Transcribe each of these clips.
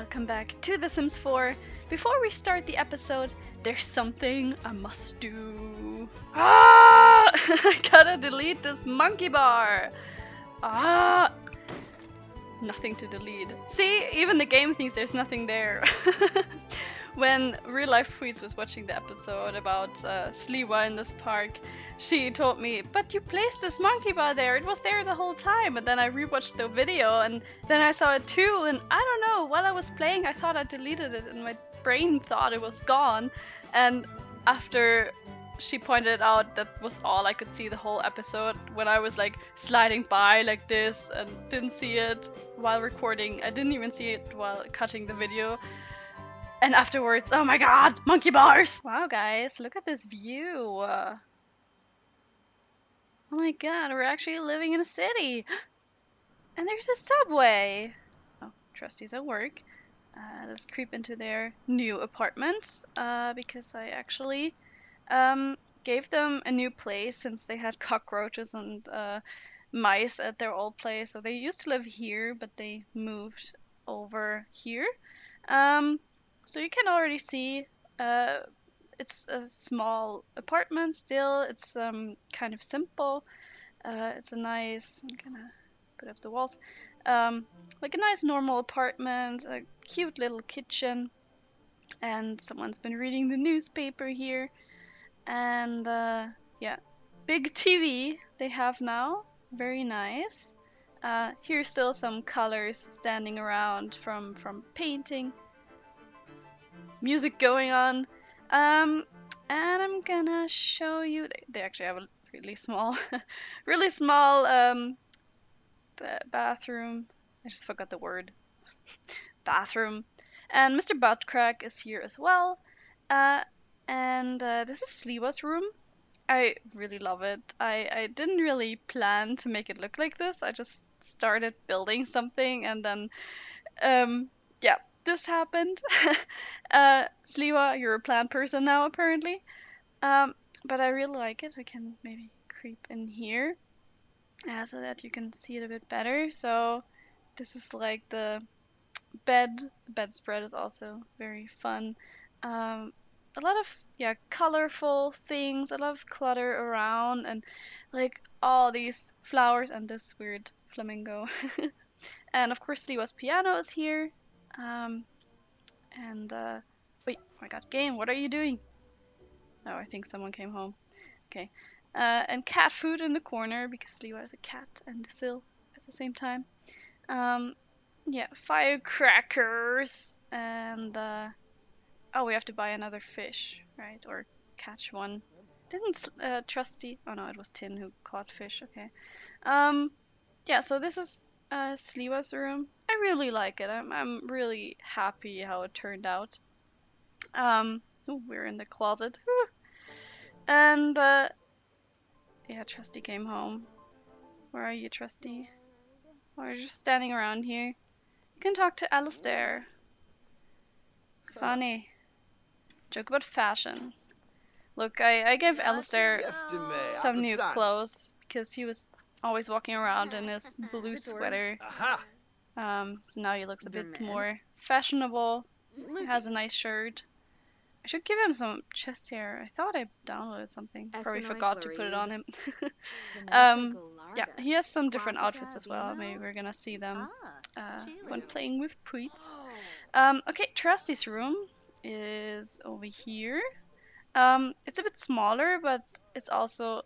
welcome back to The Sims 4. Before we start the episode, there's something I must do. Ah! I gotta delete this monkey bar. Ah! Nothing to delete. See, even the game thinks there's nothing there. when Real Life Pweets was watching the episode about uh, Sliwa in this park, she told me, but you placed this monkey bar there. It was there the whole time. And then I rewatched the video and then I saw it too. And I don't know, while I was playing, I thought I deleted it and my brain thought it was gone. And after she pointed out that was all I could see the whole episode when I was like sliding by like this and didn't see it while recording. I didn't even see it while cutting the video. And afterwards, oh my god, monkey bars! Wow, guys, look at this view. Oh my god, we're actually living in a city! And there's a subway! Oh, Trusty's at work. Uh, let's creep into their new apartment, uh, because I actually um, gave them a new place since they had cockroaches and uh, mice at their old place. So they used to live here, but they moved over here. Um, so you can already see uh, it's a small apartment still. It's um, kind of simple. Uh, it's a nice. I'm gonna put up the walls. Um, like a nice normal apartment, a cute little kitchen, and someone's been reading the newspaper here. And uh, yeah, big TV they have now. Very nice. Uh, here's still some colors standing around from from painting. Music going on. Um, and I'm gonna show you. They, actually have a really small, really small um, bathroom. I just forgot the word. bathroom. And Mr. Buttcrack is here as well. Uh, and uh, this is Sliwa's room. I really love it. I, I didn't really plan to make it look like this. I just started building something and then, um, yeah, this happened. uh, Sliwa, you're a plant person now, apparently. Um, but I really like it. I can maybe creep in here uh, so that you can see it a bit better. So this is like the bed. The bedspread is also very fun. Um, a lot of yeah colorful things, a lot of clutter around, and like all these flowers and this weird flamingo. and of course, Sliwa's piano is here. Um, and, uh, wait, oh my god, game, what are you doing? Oh, I think someone came home. Okay. Uh, and cat food in the corner because Sliwa is a cat and a Sill at the same time. Um, yeah, firecrackers and, uh, oh, we have to buy another fish, right? Or catch one. Didn't uh, Trusty? Oh no, it was Tin who caught fish. Okay. Um, yeah. So this is uh, Sliwa's room. I really like it. I'm, I'm really happy how it turned out. Um, ooh, we're in the closet. And, uh, yeah, Trusty came home. Where are you, Trusty? Oh, just standing around here. You can talk to Alistair. Funny. Joke about fashion. Look, I, I gave Alistair some new clothes because he was always walking around in his blue sweater. Um, so now he looks a bit more fashionable. He has a nice shirt. I should give him some chest hair. I thought I downloaded something. Probably forgot to put it on him. um, yeah, he has some different outfits as well. Maybe we're gonna see them ah, uh, when playing with Pweets. Um, okay, Trusty's room is over here. Um, it's a bit smaller, but it's also,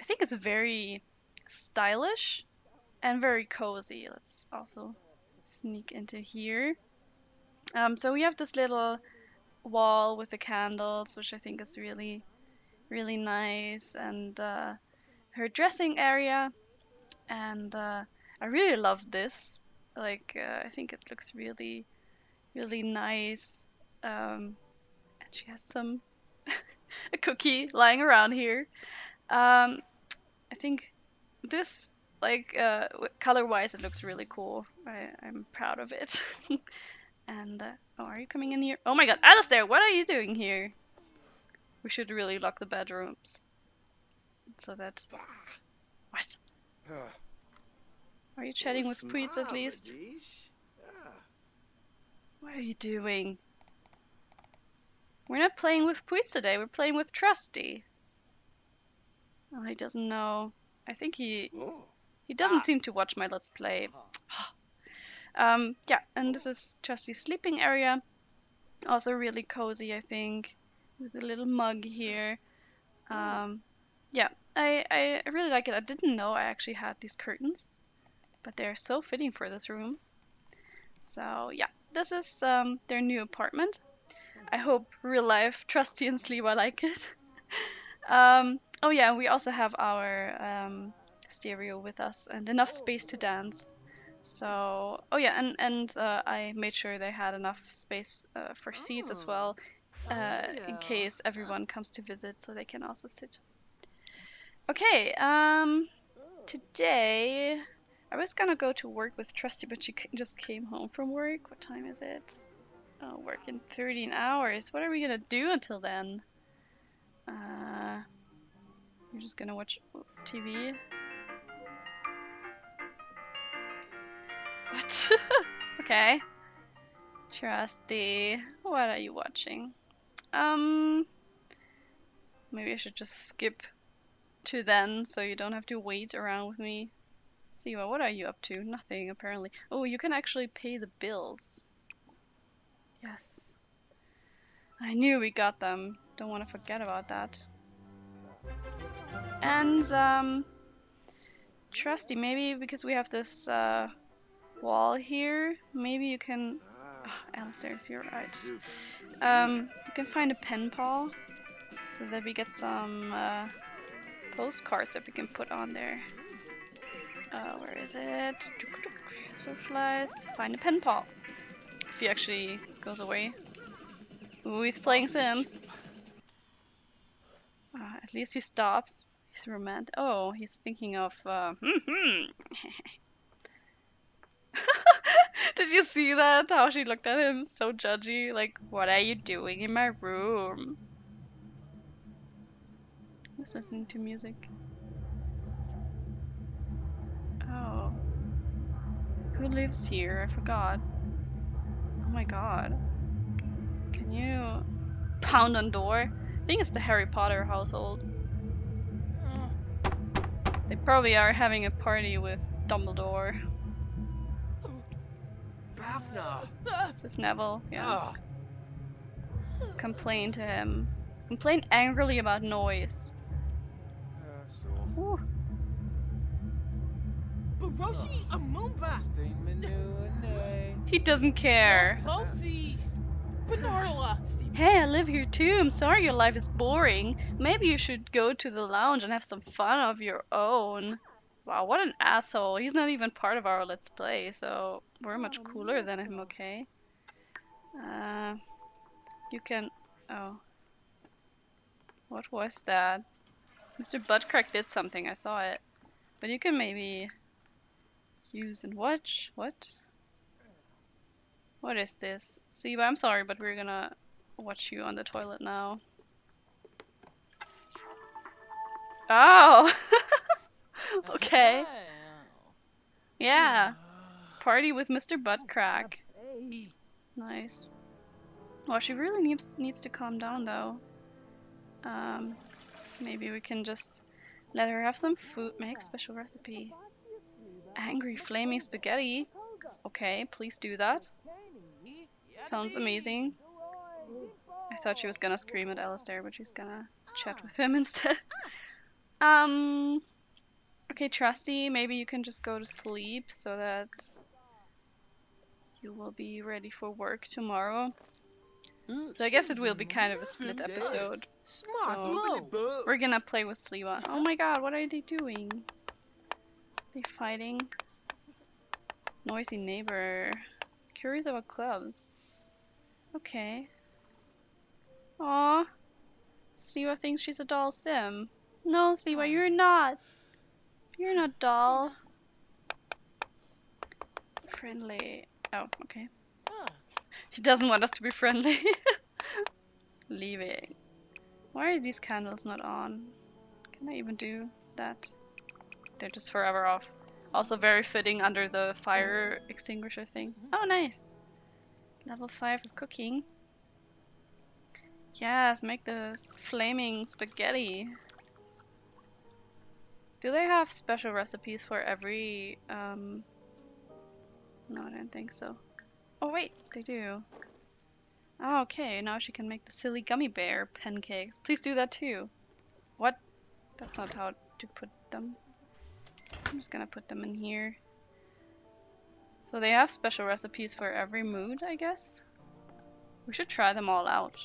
I think it's a very stylish and very cozy. Let's also sneak into here. Um, so we have this little wall with the candles, which I think is really, really nice, and uh, her dressing area. And uh, I really love this. Like, uh, I think it looks really, really nice. Um, and she has some a cookie lying around here. Um, I think this like uh, color wise it looks really cool. I, i'm proud of it. And uh, oh are you coming in here? Oh my god alistair what are you doing here? We should really lock the bedrooms so that what? Are you chatting with Pweets at least? What are you doing? We're not playing with Poots today, we're playing with Trusty. Oh, he doesn't know. I think he he doesn't seem to watch my Let's Play. um, yeah, and this is Trusty's sleeping area. Also really cozy, I think, with a little mug here. Um, yeah, I, I really like it. I didn't know I actually had these curtains, but they're so fitting for this room. So yeah, this is um, their new apartment. I hope real life Trusty and Sliwa like it. um, oh yeah, we also have our um, stereo with us and enough space to dance. So, oh yeah, and, and uh, I made sure they had enough space uh, for seats as well, uh, in case everyone comes to visit, so they can also sit. Okay, um, today I was gonna go to work with Trusty, but she just came home from work. What time is it? Oh, work in 13 hours. What are we gonna do until then? Uh, you're just gonna watch TV? What? okay. Trusty. What are you watching? Um, maybe I should just skip to then so you don't have to wait around with me. Sliwa, what are you up to? Nothing, apparently. Oh, you can actually pay the bills. Yes. I knew we got them. Don't want to forget about that. And, um, Trusty, maybe because we have this, uh, wall here, maybe you can... Oh, Alistair's, you're right. Um, you can find a pen pal so that we get some, uh, postcards that we can put on there. Uh, where is it? Socialize. Find a pen pal. If he actually goes away. Ooh, he's playing Sims. Uh, at least he stops. He's romantic. Oh, he's thinking of. Uh, Did you see that? How she looked at him so judgy. Like, what are you doing in my room? was listening to music. Oh. Who lives here? I forgot. Oh my god. Can you pound on door? I think it's the Harry Potter household. They probably are having a party with Dumbledore. This is Neville, yeah. Let's complain to him. Complain angrily about noise. Ooh. He doesn't care. Hey, I live here too. I'm sorry your life is boring. Maybe you should go to the lounge and have some fun of your own. Wow, what an asshole. He's not even part of our Let's Play, so we're much cooler than him, okay? Uh, you can... Oh. What was that? Mr. Buttcrack did something, I saw it. But you can maybe use and watch. What? What is this? See, I'm sorry, but we're gonna watch you on the toilet now. Oh! okay. Yeah. Party with Mr. Buttcrack. Nice. Well, she really needs needs to calm down though. Um, maybe we can just let her have some food. Make special recipe. Angry flaming spaghetti. Okay, please do that. Sounds amazing. I thought she was gonna scream at Alistair, but she's gonna chat with him instead. um, okay, Trusty, maybe you can just go to sleep so that you will be ready for work tomorrow. So I guess it will be kind of a split episode. So we're gonna play with Sliwa. Oh my god, what are they doing? They fighting? Noisy neighbor. Curious about clubs. Okay. Aw. Sliwa thinks she's a doll sim. No, Sliwa, you're not. You're not doll. Friendly. Oh, okay. He doesn't want us to be friendly. Leaving. Why are these candles not on? Can I even do that? They're just forever off. Also very fitting under the fire oh. extinguisher thing. Mm-hmm. Oh, nice. Level 5 of cooking. Yes, make the flaming spaghetti. Do they have special recipes for every, um... No, I don't think so. Oh wait, they do. Oh, okay, now she can make the silly gummy bear pancakes. Please do that too. What? That's not how to put them. I'm just gonna put them in here. So they have special recipes for every mood, I guess? We should try them all out.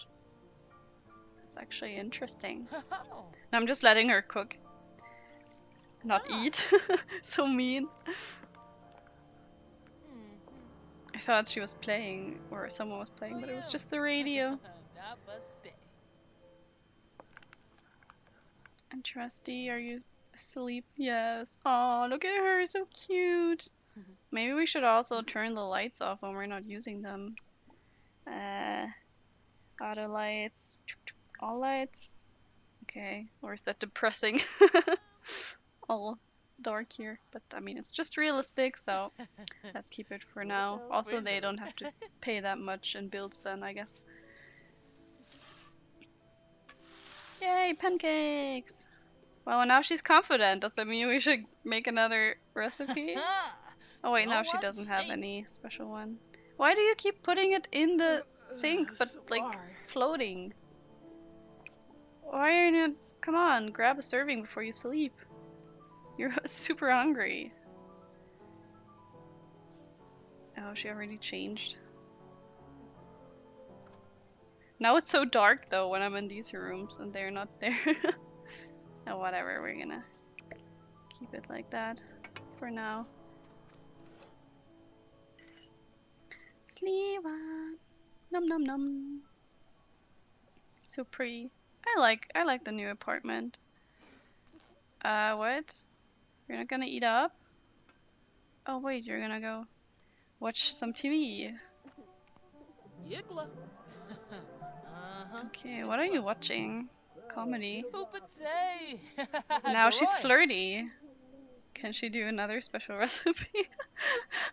That's actually interesting. No, I'm just letting her cook. Not Ah. eat. so mean. I thought she was playing, or someone was playing, but it was just the radio. And Trusty, are you asleep? Yes. Oh, look at her, so cute. Maybe we should also turn the lights off when we're not using them. Uh, auto lights, all lights. Okay, or is that depressing? all dark here, but I mean it's just realistic, so let's keep it for now. Also, they don't have to pay that much in builds then, I guess. Yay, pancakes! Well, now she's confident. Does that mean we should make another recipe? Oh wait, now she doesn't have any special one. Why do you keep putting it in the sink, but like floating? Why are you not? Come on, grab a serving before you sleep. You're super hungry. Oh, she already changed. Now it's so dark though when I'm in these rooms and they're not there. oh, whatever, we're gonna keep it like that for now. Num num num. So pretty. I like I like the new apartment. Uh what? You're not gonna eat up? Oh wait, you're gonna go watch some TV. Yigla. uh-huh. Okay, what are you watching? Comedy. Now she's flirty. Can she do another special recipe?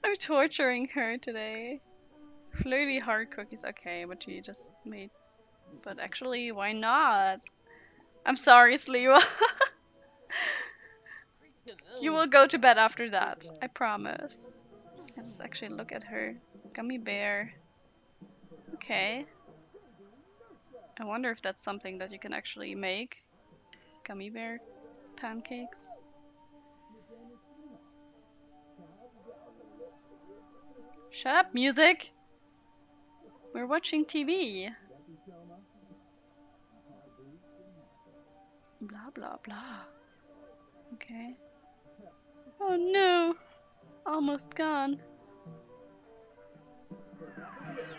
I'm torturing her today. Flirty hard cookies. Okay, but she just made. But actually, why not? I'm sorry, Sliwa. you will go to bed after that. I promise. Let's actually look at her. Gummy bear. Okay. I wonder if that's something that you can actually make. Gummy bear pancakes. Shut up, music! We're watching TV. Blah blah blah. Okay. Oh no! Almost gone.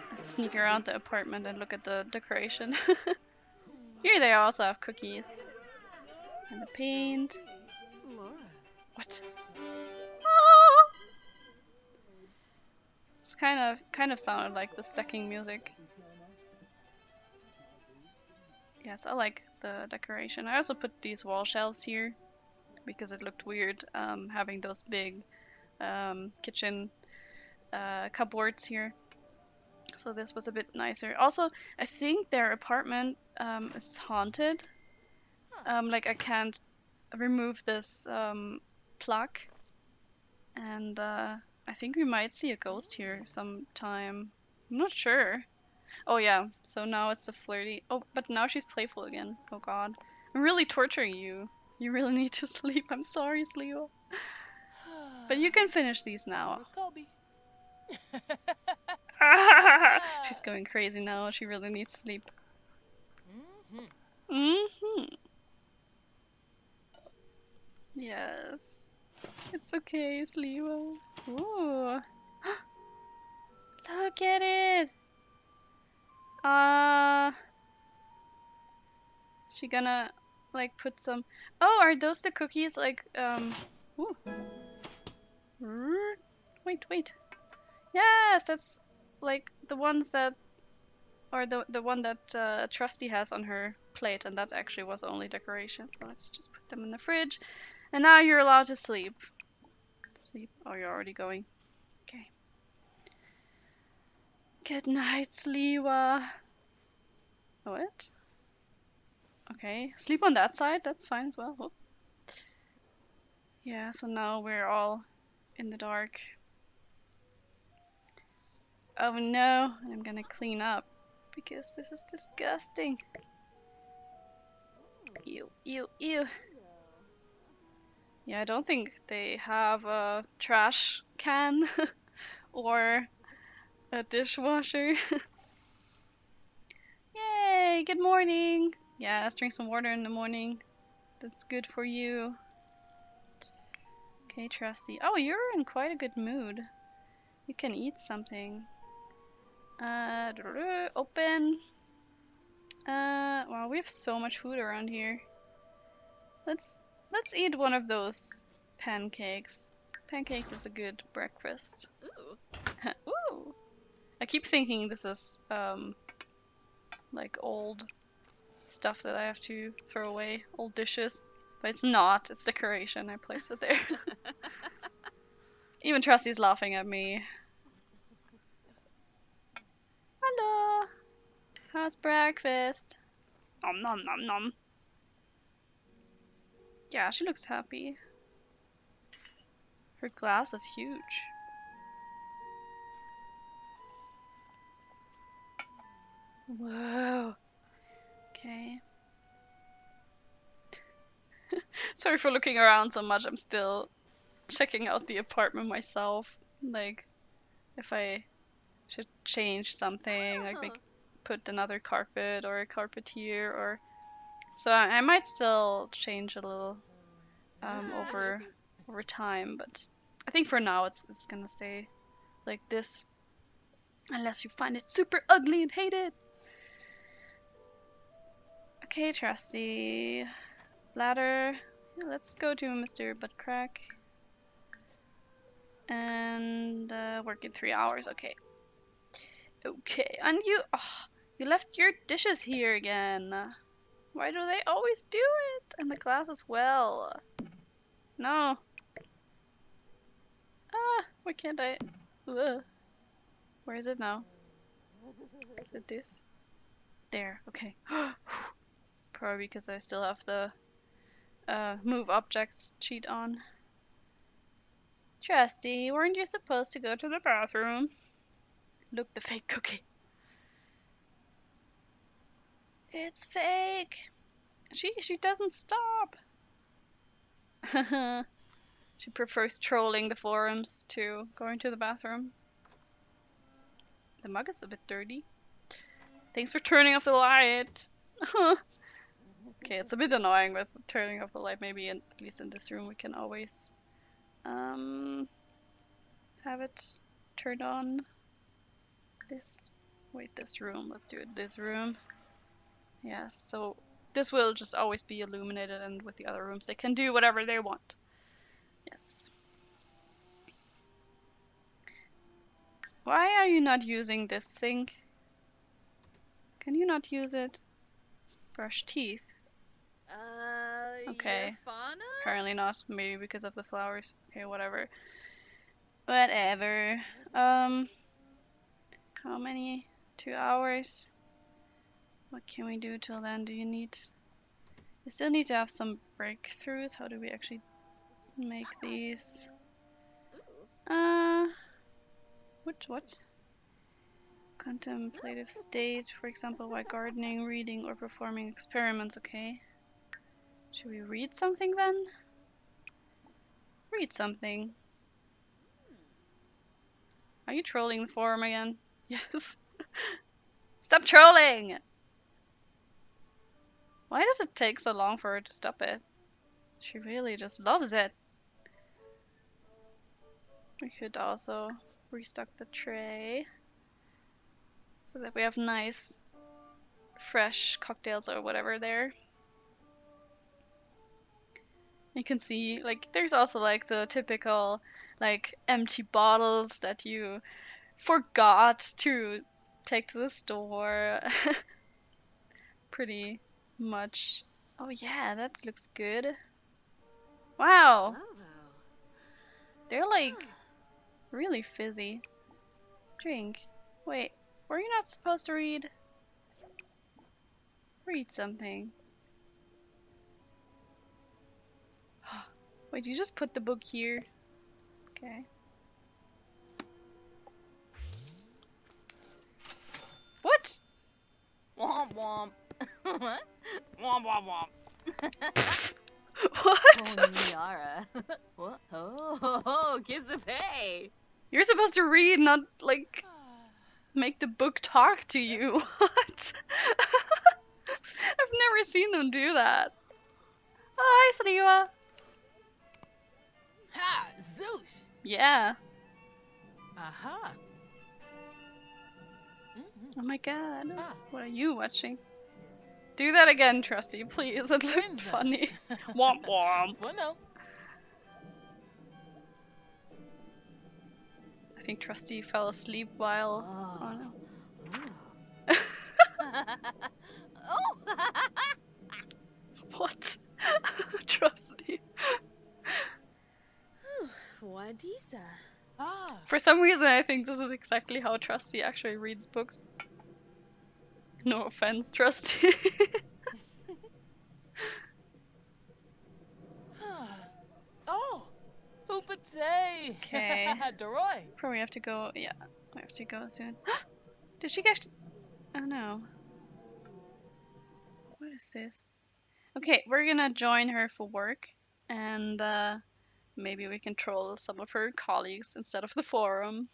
Let's sneak around the apartment and look at the decoration. Here they also have cookies. And the paint. What? It's kind of kind of sounded like the stacking music. Yes, I like the decoration. I also put these wall shelves here because it looked weird um, having those big um, kitchen uh, cupboards here. So this was a bit nicer. Also, I think their apartment um, is haunted. Um, like I can't remove this um, plug, and uh, I think we might see a ghost here sometime. I'm not sure. Oh yeah, so now it's the flirty. Oh, but now she's playful again. Oh god, I'm really torturing you. You really need to sleep. I'm sorry, Sleo. But you can finish these now. She's going crazy now. She really needs sleep. Mhm. Mm-hmm. Yes. It's okay, Sliwa. Ooh. Look at it! Uh... Is she gonna, like, put some... Oh, are those the cookies, like, um... Ooh. Wait, wait. Yes, that's, like, the ones that... Or the, the one that uh, Trusty has on her plate, and that actually was only decoration. So let's just put them in the fridge. And now you're allowed to sleep. Sleep. Oh, you're already going. Okay. Good night, Sliwa. What? Okay, sleep on that side, that's fine as well. Oh. Yeah, so now we're all in the dark. Oh no, I'm gonna clean up because this is disgusting. Ew, ew, ew. Yeah, I don't think they have a trash can or a dishwasher. Yay, good morning. Yeah, drink some water in the morning. That's good for you. Okay, Trusty. Oh, you're in quite a good mood. You can eat something. Uh, open. Uh, wow, we have so much food around here. Let's let's eat one of those pancakes. Pancakes is a good breakfast. Ooh. Ooh. I keep thinking this is um like old stuff that I have to throw away, old dishes. But it's not, it's decoration. I place it there. Even Trusty's laughing at me. Hello. How's breakfast? Nom nom nom nom. Yeah, she looks happy. Her glass is huge. Whoa. Okay. Sorry for looking around so much. I'm still checking out the apartment myself. Like, if I should change something, like make, ah. put another carpet or a carpet here, or so I, I might still change a little um, over over time. But I think for now it's it's gonna stay like this, unless you find it super ugly and hate it. Okay, Trusty. bladder. Let's go to Mr. Buttcrack. And uh, work in three hours. Okay. Okay, and you, oh, you left your dishes here again. Why do they always do it? And the glass as well. No. Ah, why can't I? Ugh. Where is it now? Is it this? There, okay. Probably because I still have the uh, move objects cheat on. Trusty, weren't you supposed to go to the bathroom? Look, the fake cookie. It's fake. She she doesn't stop. she prefers trolling the forums to going to the bathroom. The mug is a bit dirty. Thanks for turning off the light. okay, it's a bit annoying with turning off the light. Maybe in, at least in this room we can always um, have it turned on. This, wait, this room. Let's do it. This room. Yes, so this will just always be illuminated and with the other rooms they can do whatever they want. Yes. Why are you not using this sink? Can you not use it? Brush teeth. Uh, Okay. Fauna? Apparently not. Maybe because of the flowers. Okay, whatever. Whatever. Um, how many? Two hours? What can we do till then? Do you need... We still need to have some breakthroughs. How do we actually make these? Uh, what, what? Contemplative state, for example, while gardening, reading, or performing experiments, okay. Should we read something then? Read something. Are you trolling the forum again? Yes. Stop trolling! Why does it take so long for her to stop it? She really just loves it. We could also restock the tray so that we have nice fresh cocktails or whatever there. You can see like there's also like the typical like empty bottles that you forgot to take to the store. Pretty much. Oh yeah, that looks good. Wow, they're like really fizzy. Drink. Wait, Were you not supposed to read? Read something. Wait, you just put the book here? Okay. What? Womp womp. What? Womp womp womp. what? Oh, Miara. what? Oh, ho, ho, kiss of hay. You're supposed to read, not like make the book talk to you. What? I've never seen them do that. Oh, hi, Saliwa. Ha! Zeus! Yeah. Aha! Mhm. Oh my god. Ah. What are you watching? Do that again, Trusty, please. It looked Windsor. funny. womp womp. For now. I think Trusty fell asleep while. Oh no. oh. What? Trusty. Wadisa. Ah! For some reason, I think this is exactly how Trusty actually reads books. No offense, Trusty. oh! Hoopatay! Okay. Deroy! Probably have to go. Yeah, we have to go soon. Did she get? Oh no. What is this? Okay, we're gonna join her for work, and uh, maybe we can troll some of her colleagues instead of the forum.